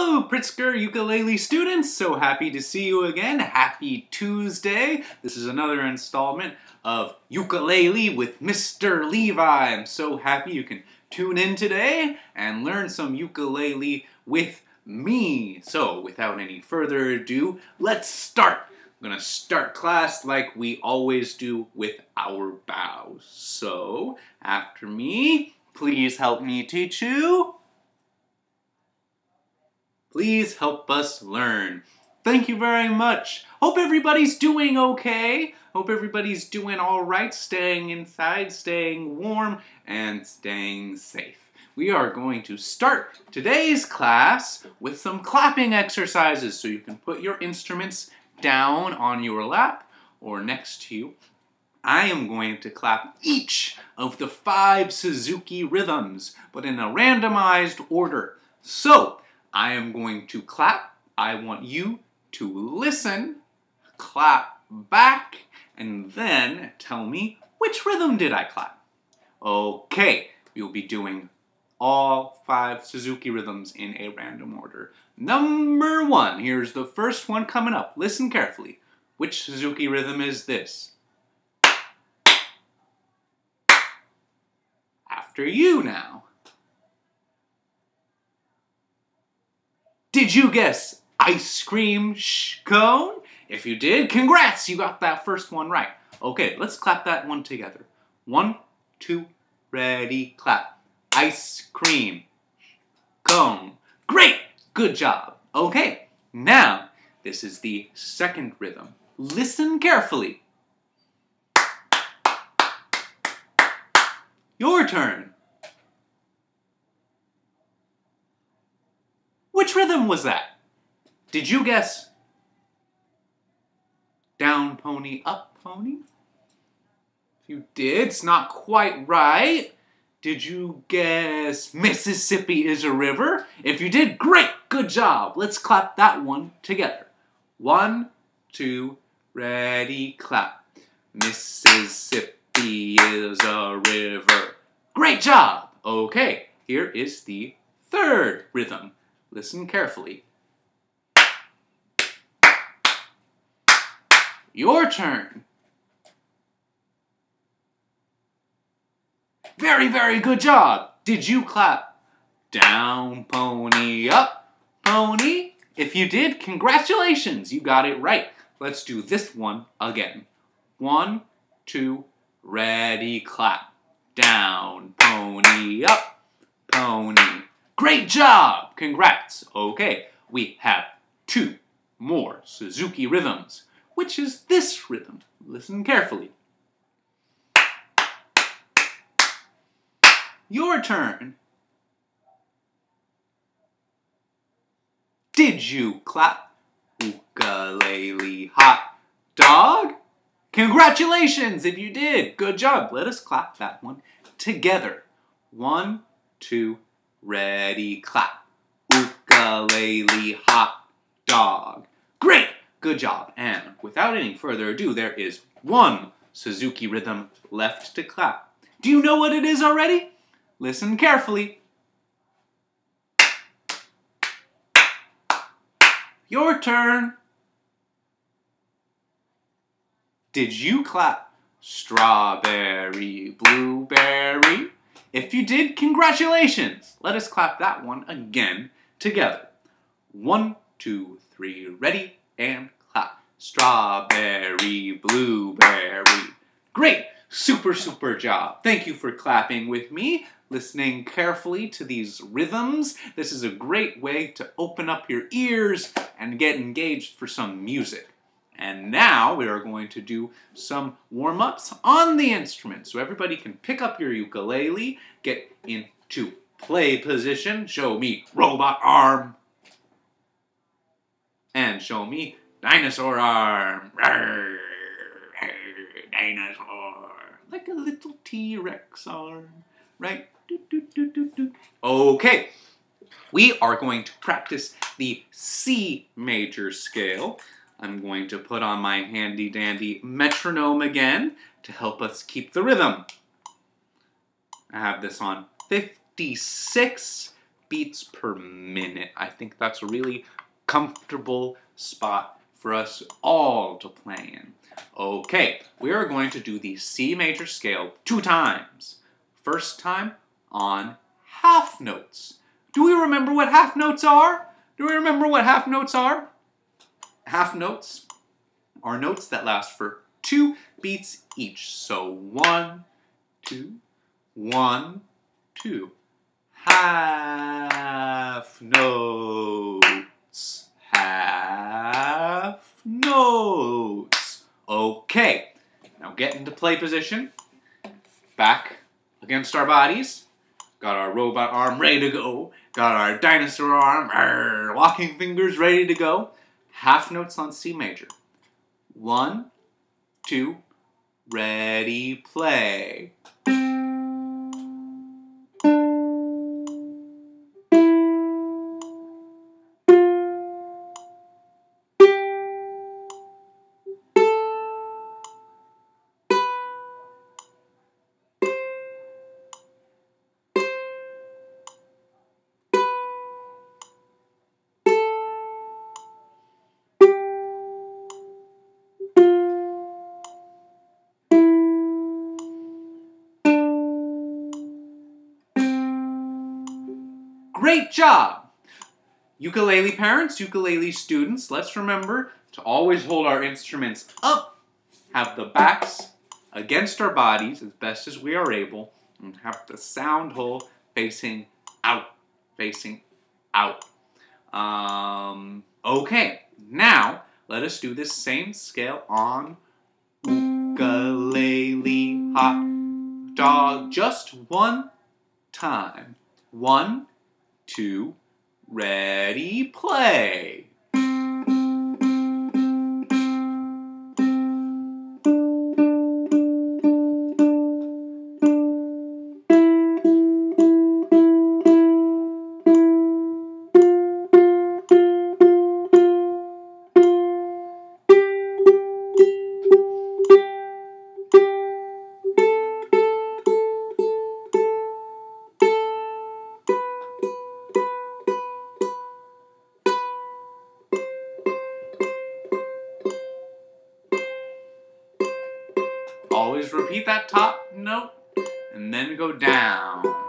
Hello, Pritzker ukulele students. So happy to see you again. Happy Tuesday. This is another installment of Ukulele with Mr. Levi. I'm so happy you can tune in today and learn some ukulele with me. So, without any further ado, let's start. I'm gonna start class like we always do with our bows. So, after me, please help me teach you. Please help us learn. Thank you very much. Hope everybody's doing okay. Hope everybody's doing all right, staying inside, staying warm, and staying safe. We are going to start today's class with some clapping exercises so you can put your instruments down on your lap or next to you. I am going to clap each of the five Suzuki rhythms, but in a randomized order. So, I am going to clap. I want you to listen, clap back, and then tell me which rhythm did I clap. Okay, we'll be doing all five Suzuki rhythms in a random order. Number one, here's the first one coming up. Listen carefully. Which Suzuki rhythm is this? After you now. Did you guess ice cream cone? If you did, congrats, you got that first one right. Okay, let's clap that one together. One, two, ready, clap. Ice cream cone. Great, good job. Okay, now this is the second rhythm. Listen carefully. Your turn. Which rhythm was that? Did you guess down pony, up pony? If you did, it's not quite right. Did you guess Mississippi is a river? If you did, great, good job. Let's clap that one together. One, two, ready, clap. Mississippi is a river. Great job. Okay, here is the third rhythm. Listen carefully. Your turn. Very, very good job. Did you clap? Down, pony, up, pony. If you did, congratulations, you got it right. Let's do this one again. One, two, ready, clap. Down, pony, up, pony. Great job! Congrats! Okay, we have two more Suzuki rhythms. Which is this rhythm? Listen carefully. Your turn. Did you clap? Ukulele hot dog? Congratulations if you did. Good job. Let us clap that one together. One, two, Ready, clap. Ukulele hot dog. Great! Good job. And without any further ado, there is one Suzuki rhythm left to clap. Do you know what it is already? Listen carefully. Your turn. Did you clap strawberry, blueberry? If you did, congratulations! Let us clap that one again together. One, two, three, ready, and clap. Strawberry, blueberry. Great! Super, super job. Thank you for clapping with me, listening carefully to these rhythms. This is a great way to open up your ears and get engaged for some music. And now we are going to do some warm-ups on the instrument. So everybody can pick up your ukulele, get into play position, show me robot arm, and show me dinosaur arm. Dinosaur. Like a little T-Rex arm, right? Okay, we are going to practice the C major scale. I'm going to put on my handy dandy metronome again to help us keep the rhythm. I have this on 56 beats per minute. I think that's a really comfortable spot for us all to play in. Okay, we are going to do the C major scale two times. First time on half notes. Do we remember what half notes are? Do we remember what half notes are? Half notes are notes that last for two beats each. So one, two, one, two. Half notes. Half notes. Okay, now get into play position. Back against our bodies. Got our robot arm ready to go. Got our dinosaur arm, arr, walking fingers ready to go. Half notes on C major. One, two, ready, play. Great job! Ukulele parents, ukulele students, let's remember to always hold our instruments up, have the backs against our bodies as best as we are able, and have the sound hole facing out, facing out. Um, okay, now let us do this same scale on ukulele hot dog just one time. One, two, ready, play. That top note and then go down.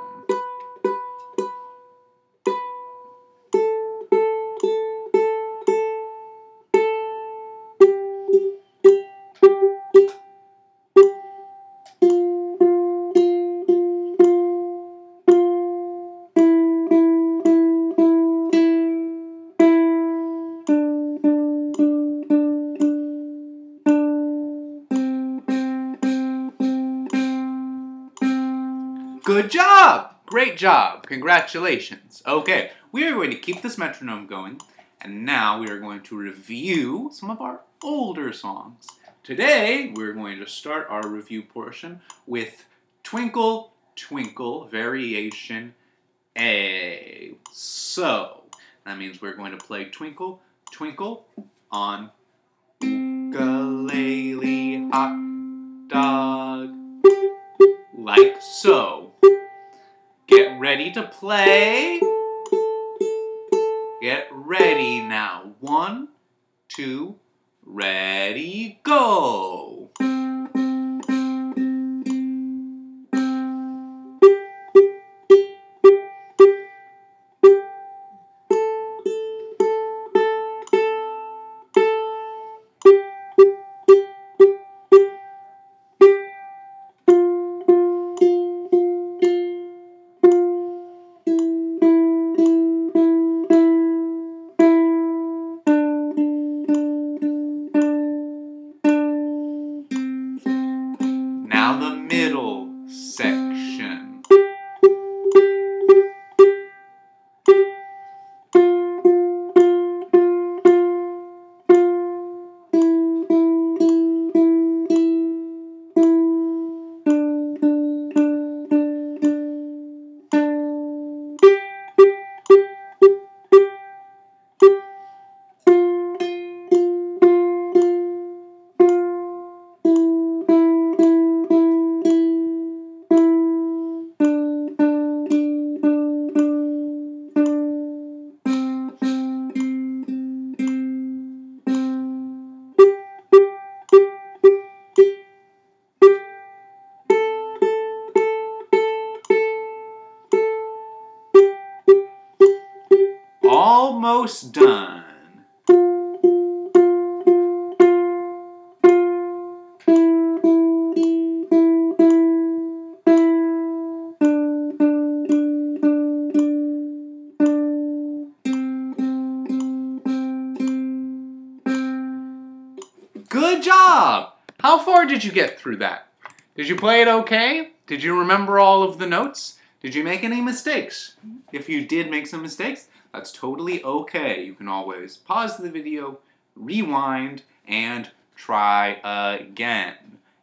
Congratulations. Okay, we are going to keep this metronome going, and now we are going to review some of our older songs. Today, we're going to start our review portion with Twinkle, Twinkle, Variation A. So, that means we're going to play Twinkle, Twinkle on ukulele hot dog like so. Get ready to play. Get ready now. One, two, ready, go. Almost done. Good job! How far did you get through that? Did you play it okay? Did you remember all of the notes? Did you make any mistakes? If you did make some mistakes, that's totally okay. You can always pause the video, rewind, and try again.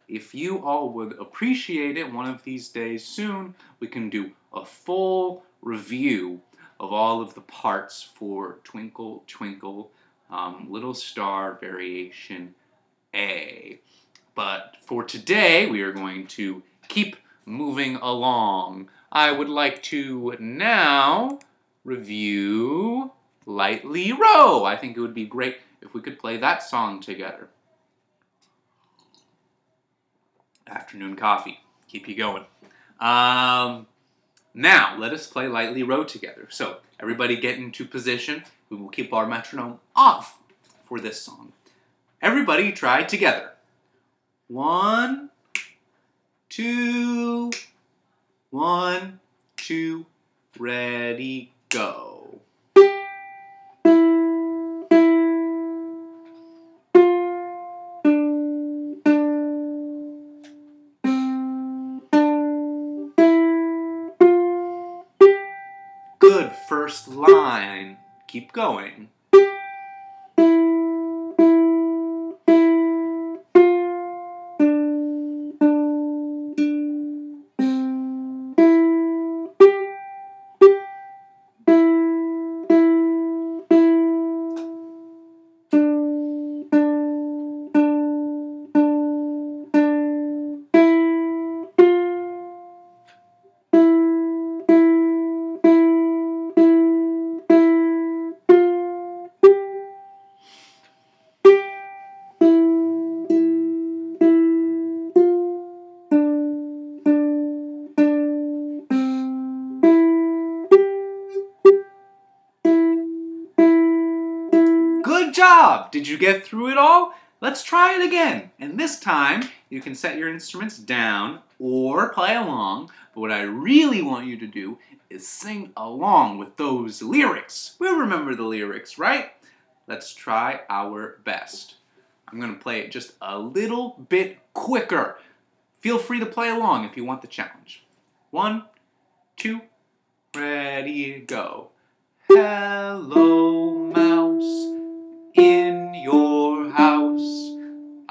If you all would appreciate it one of these days soon, we can do a full review of all of the parts for Twinkle Twinkle um, Little Star Variation A. But for today, we are going to keep moving along. I would like to now review Lightly Row. I think it would be great if we could play that song together. Afternoon coffee. Keep you going. Um, now, let us play Lightly Row together. So, everybody get into position. We will keep our metronome off for this song. Everybody try together. One, two, one, two, ready, go. Good first line. Keep going. It again. And this time, you can set your instruments down or play along. But what I really want you to do is sing along with those lyrics. We'll remember the lyrics, right? Let's try our best. I'm going to play it just a little bit quicker. Feel free to play along if you want the challenge. One, two, ready, go. Hello, mouse, in your.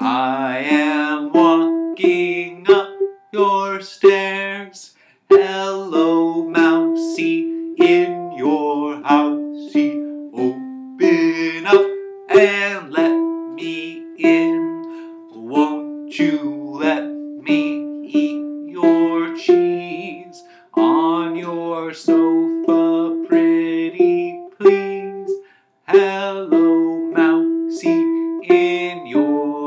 I am walking up your stairs. Hello,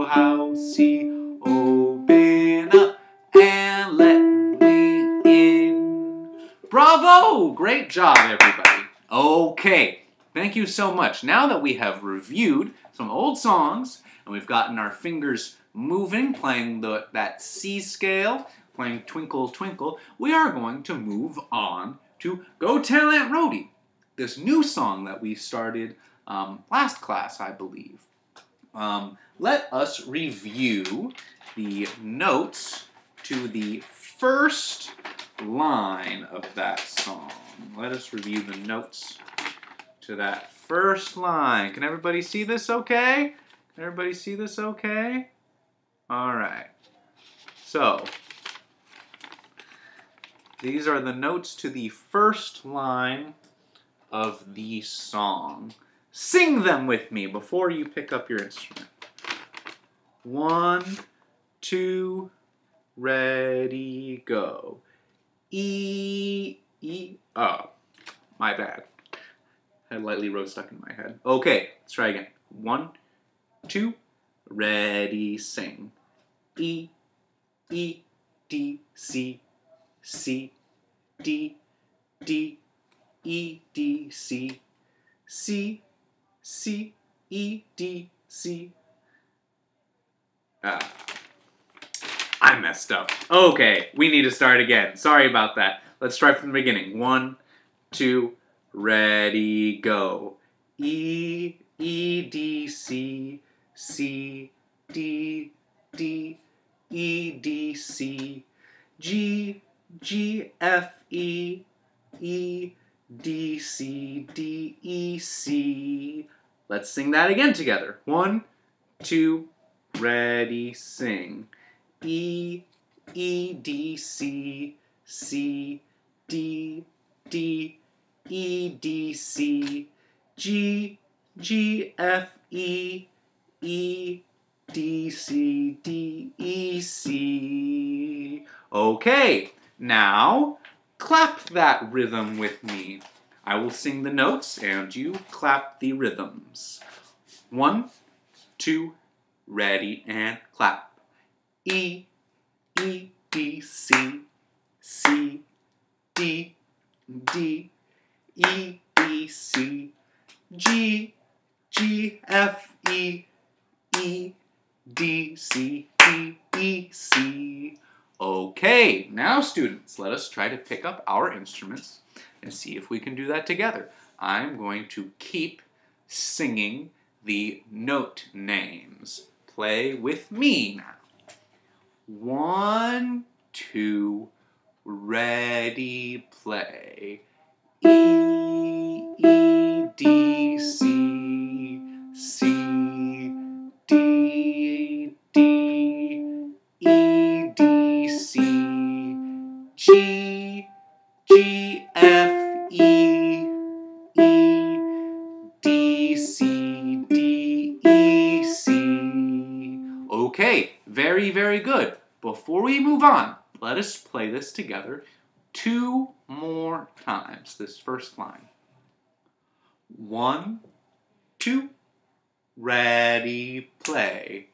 housey. Open up and let me in. Bravo! Great job, everybody. Okay, thank you so much. Now that we have reviewed some old songs and we've gotten our fingers moving, playing the, that C scale, playing Twinkle Twinkle, we are going to move on to Go Tell Aunt Rhody, this new song that we started um, last class, I believe. Um, let us review the notes to the first line of that song. Let us review the notes to that first line. Can everybody see this okay? Can everybody see this okay? All right. So, these are the notes to the first line of the song. Sing them with me before you pick up your instrument. One, two, ready, go. E, E, oh, my bad. Had lightly row stuck in my head. Okay, let's try again. One, two, ready, sing. E, E, D, C, C, D, D, E, D, C, C, C, E, D, C. Ah. I messed up. Okay, we need to start again. Sorry about that. Let's try from the beginning. One, two, ready, go. E, E, D, C, C, D, D, E, D, C, G, G, F, E, E, D, C, D, E, C. Let's sing that again together. One, two, ready, sing. E, E, D, C, C, D, D, E, D, C, G, G, F, E, E, D, C, D, E, C. Okay, now clap that rhythm with me. I will sing the notes and you clap the rhythms. One, two, ready, and clap. E, E, D, C, C, D, D, E, D, C, G, G, F, E, E, D, C, D, E, C. Okay, now students, let us try to pick up our instruments and see if we can do that together. I'm going to keep singing the note names. Play with me now. One, two, ready, play. E, E, D, C, Before we move on, let us play this together two more times, this first line. One, two, ready, play.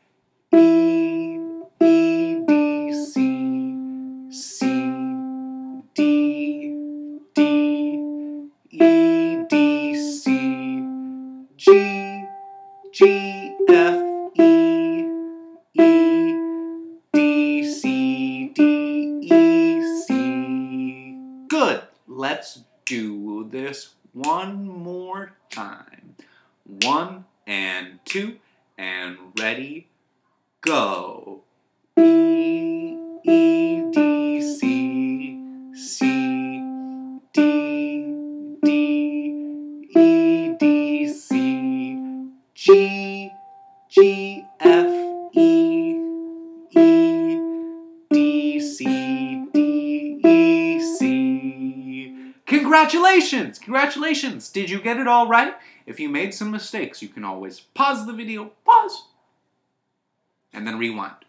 Congratulations! Congratulations! Did you get it all right? If you made some mistakes, you can always pause the video, pause, and then rewind.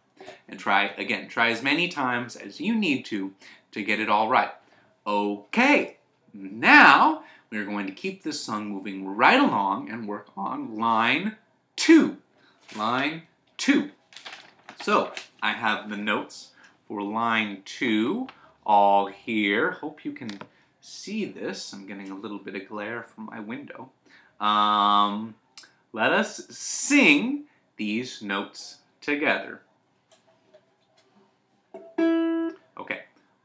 And try again. Try as many times as you need to to get it all right. Okay, now we're going to keep this song moving right along and work on line two. Line two. So I have the notes for line two all here. Hope you can see this. I'm getting a little bit of glare from my window. Um, let us sing these notes together. Okay,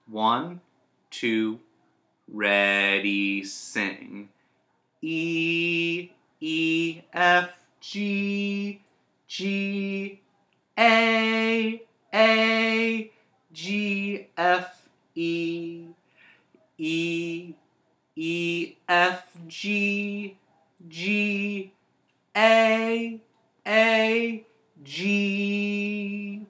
one, two, ready, sing. E, E, F, G, G, A, A, G, F, E, E, E, F, G, G, A, A, G.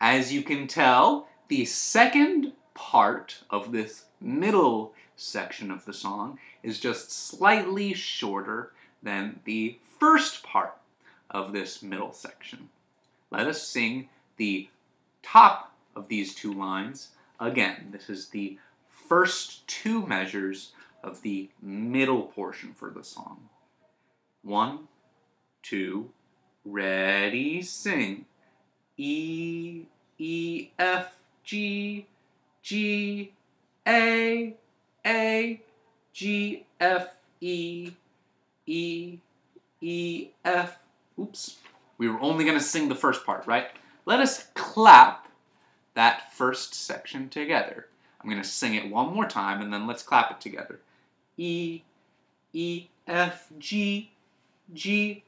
As you can tell, the second part of this middle section of the song is just slightly shorter than the first part of this middle section. Let us sing the top of these two lines again. This is the first two measures of the middle portion for the song. One, two, ready, sing. E, E, F, G, G, A, A, G, F, E, E, E, F. Oops. We were only going to sing the first part, right? Let us clap that first section together. I'm going to sing it one more time and then let's clap it together. E, E, F, G, G,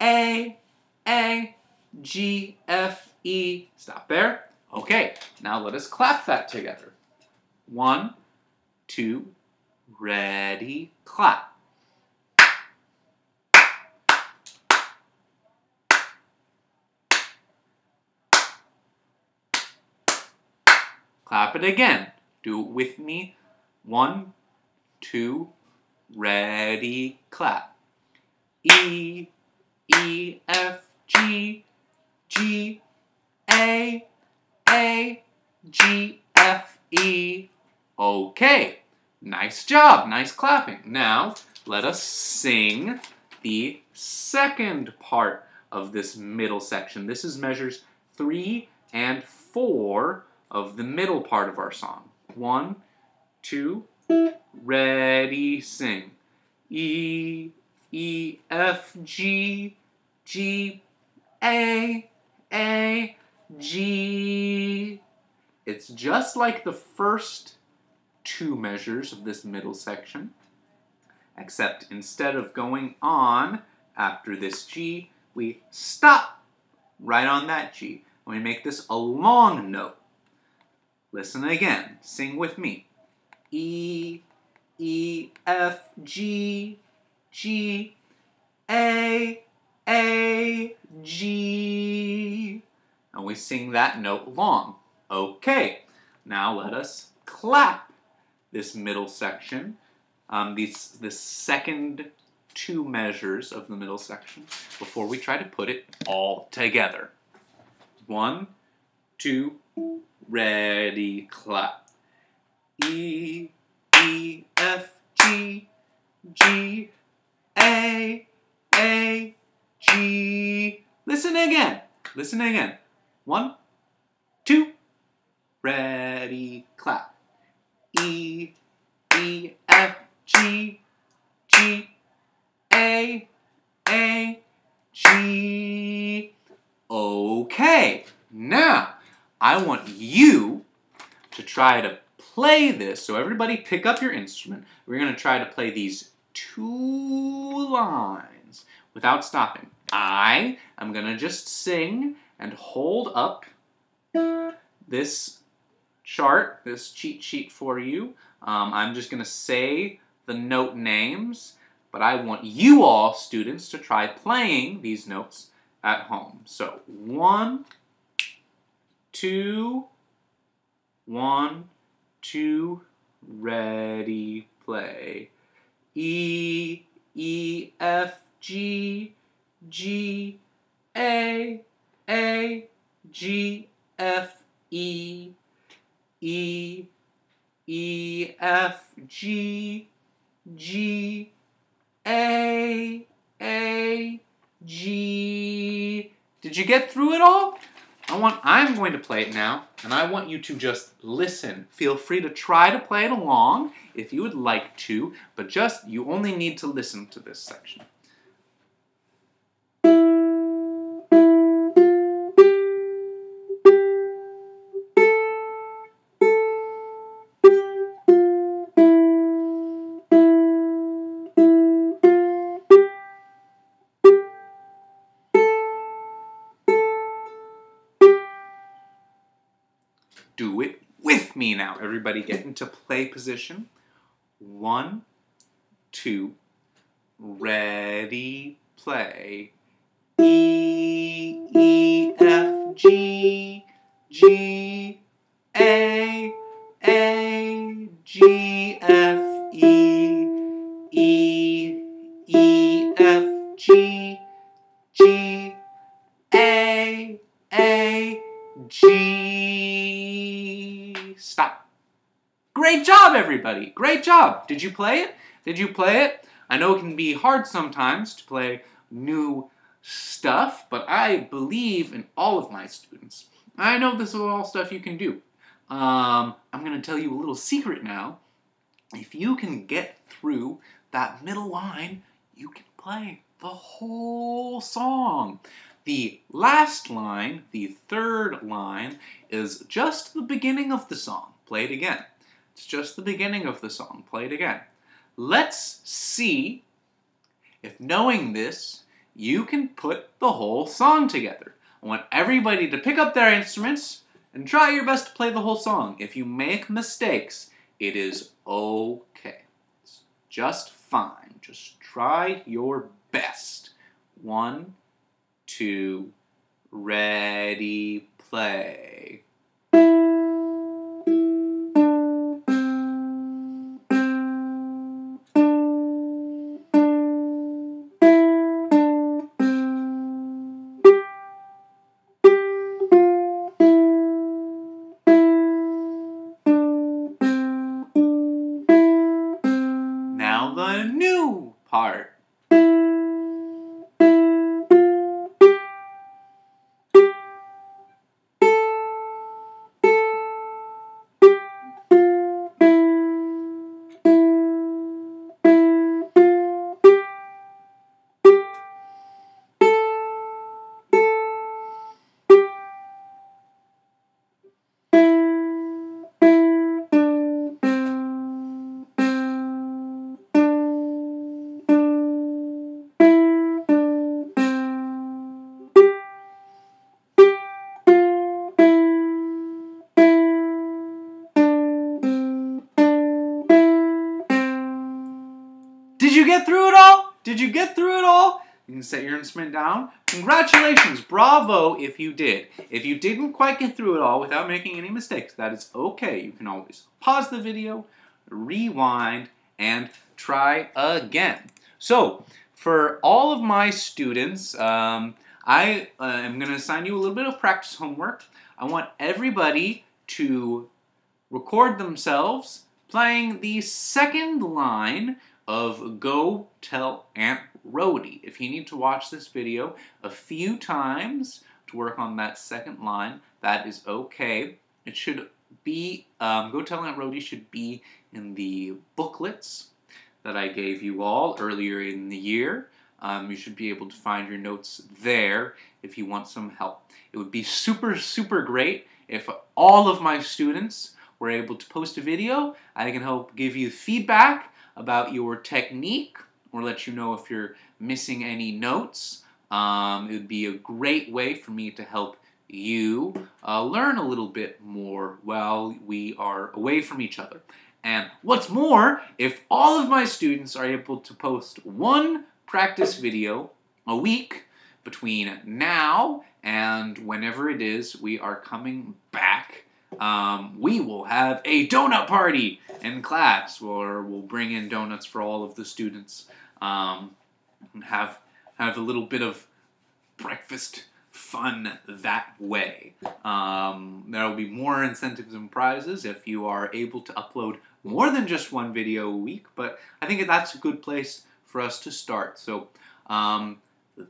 A, A, G, F, E. Stop there. Okay, now let us clap that together. One, two, ready, clap. Clap it again. Do it with me. One, two, ready, clap. E, E, F, G, G, A, A, G, F, E. Okay, nice job, nice clapping. Now, let us sing the second part of this middle section. This is measures three and four of the middle part of our song. One, two, ready, sing. E, E, F, G, G, A, A, G. It's just like the first two measures of this middle section, except instead of going on after this G, we stop right on that G. And we make this a long note. Listen again. Sing with me. E, E, F, G, G, A, A, G. And we sing that note long. Okay, now let us clap this middle section, um, these, the second two measures of the middle section, before we try to put it all together. One, two, ready, clap. E, E, F, G, G, A, A, G. Listen again. Listen again. One, two, ready, clap. E, E, F, G, G, A, A, G. Okay, now I want you to try to play this. So everybody pick up your instrument. We're going to try to play these two lines without stopping. I am going to just sing and hold up this chart, this cheat sheet for you. Um, I'm just going to say the note names, but I want you all, students, to try playing these notes at home. So one, two, one, two, ready, play. E, E, F, G, G, A, A, G, F, E, E, E, F, G, G, A, A, G. Did you get through it all? I want I'm going to play it now, and I want you to just listen. Feel free to try to play it along if you would like to, but just you only need to listen to this section. Everybody get into play position. One, two, ready, play. E, E, F, G, G, A, A, G, F, E, E, E, F, G, G, A, A, G. Stop. Great job, everybody. Great job. Did you play it? Did you play it? I know it can be hard sometimes to play new stuff, but I believe in all of my students. I know this is all stuff you can do. Um, I'm going to tell you a little secret now. If you can get through that middle line, you can play the whole song. The last line, the third line, is just the beginning of the song. Play it again. It's just the beginning of the song. Play it again. Let's see if knowing this, you can put the whole song together. I want everybody to pick up their instruments and try your best to play the whole song. If you make mistakes, it is okay. It's just fine. Just try your best. One, two, ready, play. Get through it all? Did you get through it all? You can set your instrument down. Congratulations, bravo if you did. If you didn't quite get through it all without making any mistakes, that is okay. You can always pause the video, rewind, and try again. So, for all of my students, um, I uh, am going to assign you a little bit of practice homework. I want everybody to record themselves playing the second line of Go Tell Aunt Rhody. If you need to watch this video a few times to work on that second line, that is okay. It should be, um, Go Tell Aunt Rhody should be in the booklets that I gave you all earlier in the year. Um, you should be able to find your notes there if you want some help. It would be super, super great if all of my students were able to post a video. I can help give you feedback about your technique or let you know if you're missing any notes. Um, it would be a great way for me to help you uh, learn a little bit more while we are away from each other. And what's more, if all of my students are able to post one practice video a week between now and whenever it is we are coming back um, we will have a donut party in class where we'll bring in donuts for all of the students um, and have have a little bit of breakfast fun that way. Um, there will be more incentives and prizes if you are able to upload more than just one video a week, but I think that's a good place for us to start. So um,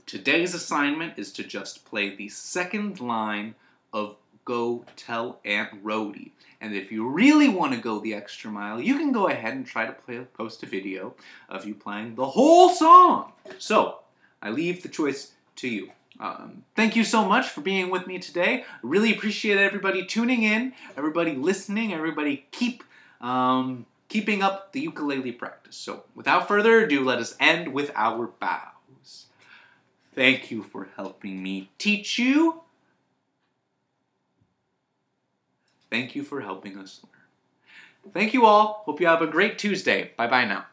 today's assignment is to just play the second line of Go Tell Aunt Rhody. And if you really want to go the extra mile, you can go ahead and try to play, post a video of you playing the whole song. So, I leave the choice to you. Um, thank you so much for being with me today. Really appreciate everybody tuning in, everybody listening, everybody keep um, keeping up the ukulele practice. So, without further ado, let us end with our bows. Thank you for helping me teach you. Thank you for helping us learn. Thank you all. Hope you have a great Tuesday. Bye bye now.